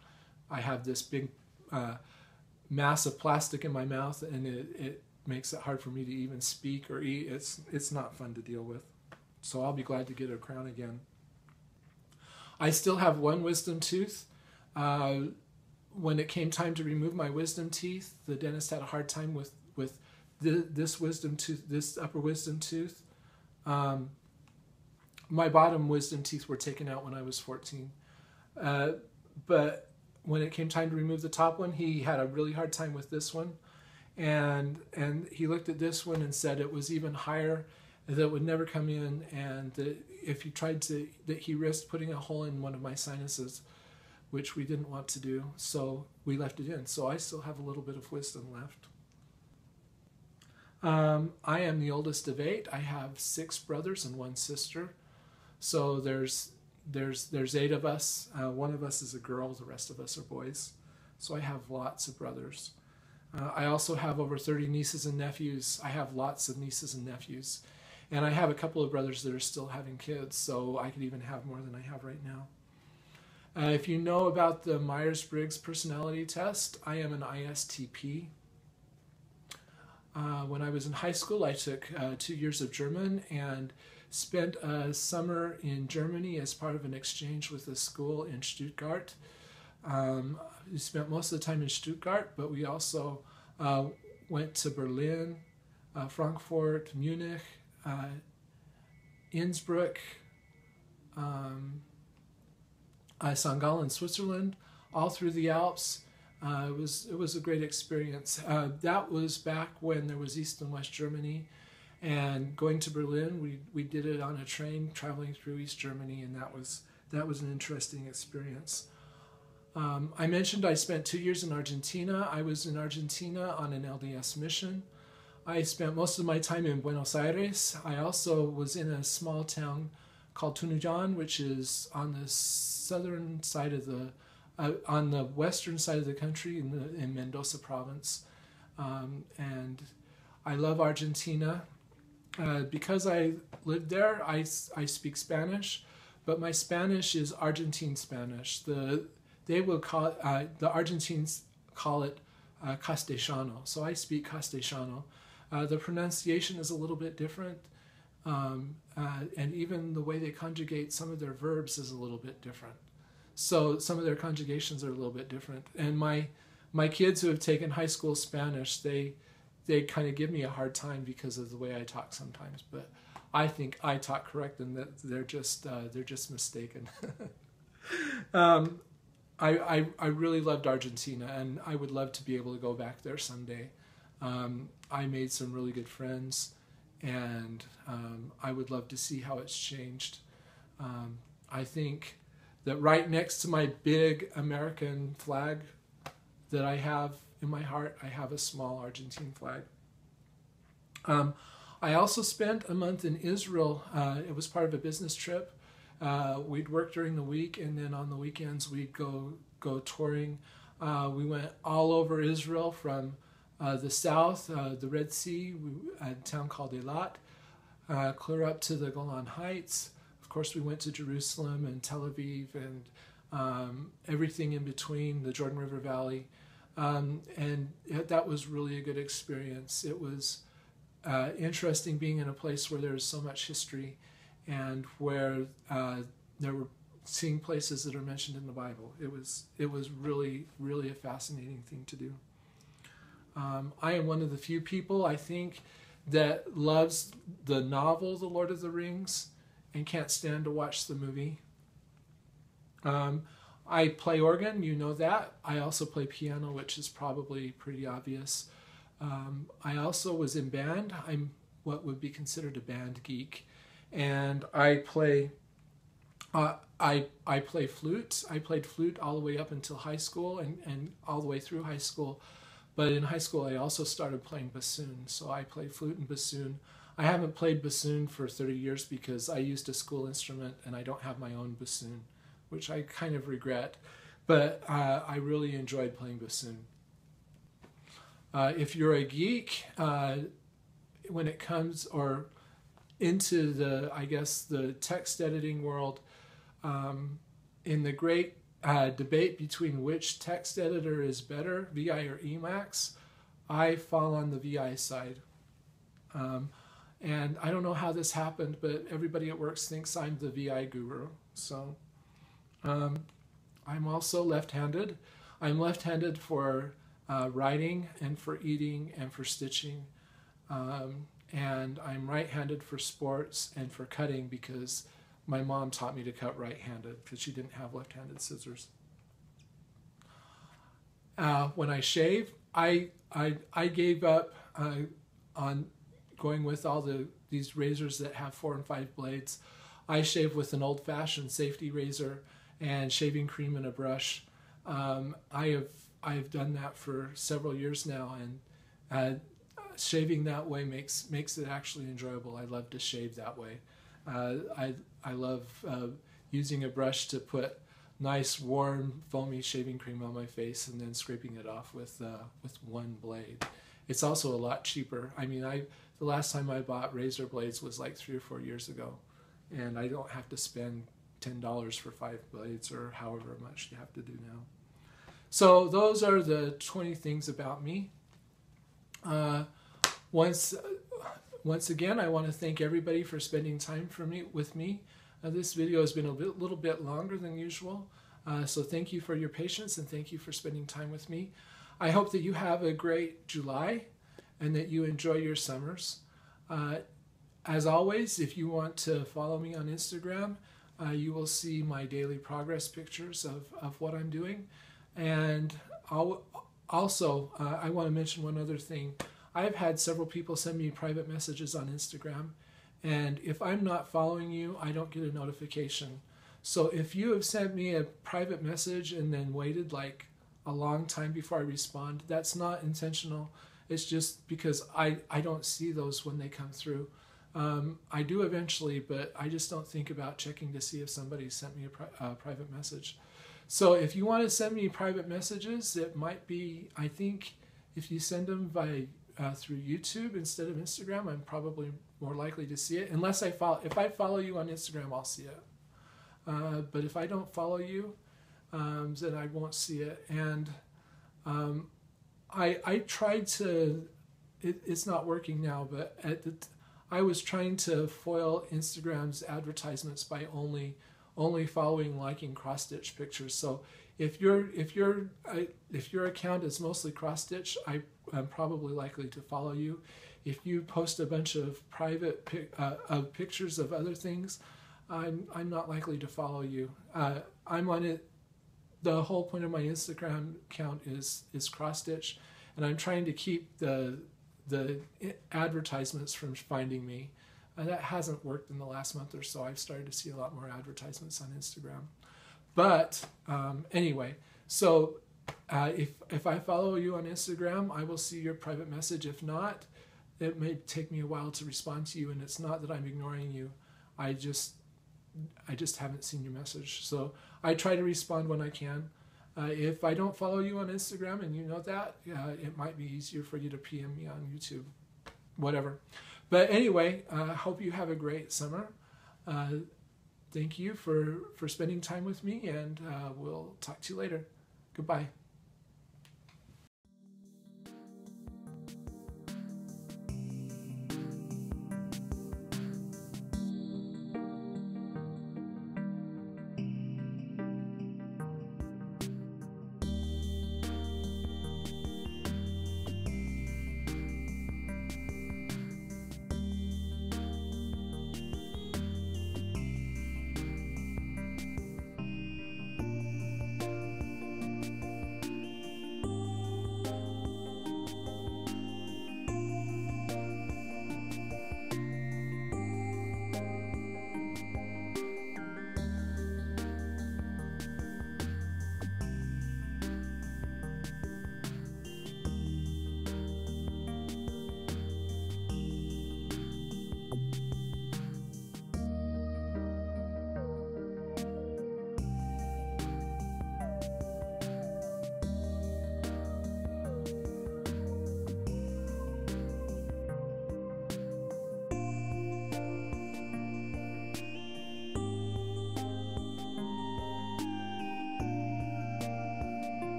I have this big uh, mass of plastic in my mouth, and it, it makes it hard for me to even speak or eat. It's, it's not fun to deal with. So I'll be glad to get a crown again. I still have one wisdom tooth. Uh, when it came time to remove my wisdom teeth, the dentist had a hard time with with the, this wisdom tooth, this upper wisdom tooth. Um, my bottom wisdom teeth were taken out when I was 14, uh, but when it came time to remove the top one, he had a really hard time with this one, and and he looked at this one and said it was even higher that would never come in, and that if he tried to, that he risked putting a hole in one of my sinuses, which we didn't want to do, so we left it in. So I still have a little bit of wisdom left. Um, I am the oldest of eight. I have six brothers and one sister. So there's there's there's eight of us. Uh, one of us is a girl. The rest of us are boys. So I have lots of brothers. Uh, I also have over 30 nieces and nephews. I have lots of nieces and nephews. And I have a couple of brothers that are still having kids, so I could even have more than I have right now. Uh, if you know about the Myers Briggs personality test, I am an ISTP. Uh, when I was in high school, I took uh, two years of German and spent a summer in Germany as part of an exchange with a school in Stuttgart. Um, we spent most of the time in Stuttgart, but we also uh, went to Berlin, uh, Frankfurt, Munich, uh, Innsbruck, um, uh, St. Gallen, Switzerland, all through the Alps. Uh, it was it was a great experience. Uh, that was back when there was East and West Germany, and going to Berlin, we we did it on a train traveling through East Germany, and that was that was an interesting experience. Um, I mentioned I spent two years in Argentina. I was in Argentina on an LDS mission. I spent most of my time in Buenos Aires. I also was in a small town called Tunuyán, which is on the southern side of the, uh, on the western side of the country in, the, in Mendoza province. Um, and I love Argentina. Uh, because I lived there, I, I speak Spanish, but my Spanish is Argentine Spanish. The, they will call uh, the Argentines call it uh, Castellano. So I speak Castellano. Uh, the pronunciation is a little bit different, um, uh, and even the way they conjugate some of their verbs is a little bit different. So some of their conjugations are a little bit different. And my my kids who have taken high school Spanish, they they kind of give me a hard time because of the way I talk sometimes. But I think I talk correct, and that they're just uh, they're just mistaken. (laughs) um, I, I I really loved Argentina, and I would love to be able to go back there someday. Um, I made some really good friends, and um, I would love to see how it's changed. Um, I think that right next to my big American flag that I have in my heart, I have a small Argentine flag. Um, I also spent a month in Israel. Uh, it was part of a business trip. Uh, we'd work during the week, and then on the weekends we'd go go touring. Uh, we went all over Israel from uh, the south, uh, the Red Sea, we, a town called Eilat, uh, clear up to the Golan Heights. Of course, we went to Jerusalem and Tel Aviv and um, everything in between, the Jordan River Valley. Um, and that was really a good experience. It was uh, interesting being in a place where there's so much history and where uh, there were seeing places that are mentioned in the Bible. It was it was really really a fascinating thing to do. Um, I am one of the few people, I think, that loves the novel The Lord of the Rings and can't stand to watch the movie. Um, I play organ, you know that. I also play piano, which is probably pretty obvious. Um, I also was in band. I'm what would be considered a band geek. and I play. Uh, I I play flute. I played flute all the way up until high school and, and all the way through high school. But in high school, I also started playing bassoon. So I played flute and bassoon. I haven't played bassoon for 30 years because I used a school instrument and I don't have my own bassoon, which I kind of regret. But uh, I really enjoyed playing bassoon. Uh, if you're a geek, uh, when it comes or into the, I guess, the text editing world, um, in the great uh, debate between which text editor is better, VI or Emacs, I fall on the VI side. Um, and I don't know how this happened, but everybody at Works thinks I'm the VI guru. So um, I'm also left-handed. I'm left-handed for uh, writing and for eating and for stitching. Um, and I'm right-handed for sports and for cutting because my mom taught me to cut right-handed because she didn't have left-handed scissors. Uh, when I shave, I I, I gave up uh, on going with all the these razors that have four and five blades. I shave with an old-fashioned safety razor and shaving cream and a brush. Um, I have I've done that for several years now, and uh, shaving that way makes makes it actually enjoyable. I love to shave that way. Uh, I I love uh, using a brush to put nice warm foamy shaving cream on my face and then scraping it off with uh, with one blade. It's also a lot cheaper. I mean, I the last time I bought razor blades was like three or four years ago, and I don't have to spend ten dollars for five blades or however much you have to do now. So those are the 20 things about me. Uh, once once again, I want to thank everybody for spending time for me with me. Uh, this video has been a bit, little bit longer than usual, uh, so thank you for your patience and thank you for spending time with me. I hope that you have a great July and that you enjoy your summers. Uh, as always, if you want to follow me on Instagram, uh, you will see my daily progress pictures of, of what I'm doing. And I'll, also, uh, I want to mention one other thing. I've had several people send me private messages on Instagram, and if I'm not following you, I don't get a notification. So if you have sent me a private message and then waited like a long time before I respond, that's not intentional. It's just because I, I don't see those when they come through. Um, I do eventually, but I just don't think about checking to see if somebody sent me a pri uh, private message. So if you want to send me private messages, it might be, I think, if you send them by uh, through YouTube instead of Instagram, I'm probably more likely to see it. Unless I follow, if I follow you on Instagram, I'll see it. Uh, but if I don't follow you, um, then I won't see it. And um, I I tried to, it, it's not working now, but at the, I was trying to foil Instagram's advertisements by only only following, liking cross stitch pictures. So if your if your if your account is mostly cross stitch, I am probably likely to follow you. If you post a bunch of private uh, of pictures of other things, I'm I'm not likely to follow you. Uh, I'm on it. The whole point of my Instagram account is is cross stitch, and I'm trying to keep the the advertisements from finding me. Uh, that hasn't worked in the last month or so. I've started to see a lot more advertisements on Instagram. But um, anyway, so uh, if, if I follow you on Instagram, I will see your private message. If not, it may take me a while to respond to you. And it's not that I'm ignoring you. I just, I just haven't seen your message. So I try to respond when I can. Uh, if I don't follow you on Instagram and you know that, uh, it might be easier for you to PM me on YouTube, whatever. But anyway, I uh, hope you have a great summer. Uh, thank you for, for spending time with me, and uh, we'll talk to you later. Goodbye.